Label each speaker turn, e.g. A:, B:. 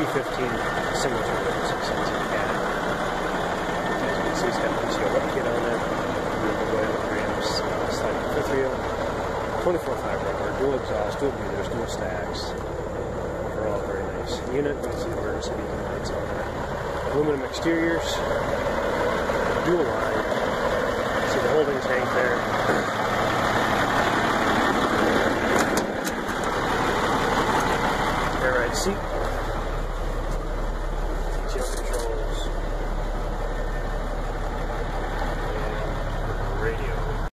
A: C15 single turbo 6 engine cab. As you can see, it's got windshield up kit on it, real oil rims, uh, sliding fifth wheel, 24.5 rubber, dual exhaust, dual meters, dual stacks. Overall, very nice unit. See the emergency beacon lights on that. Aluminum exteriors, dual line. See the holding tank there. right seat. TTL controls. And radio.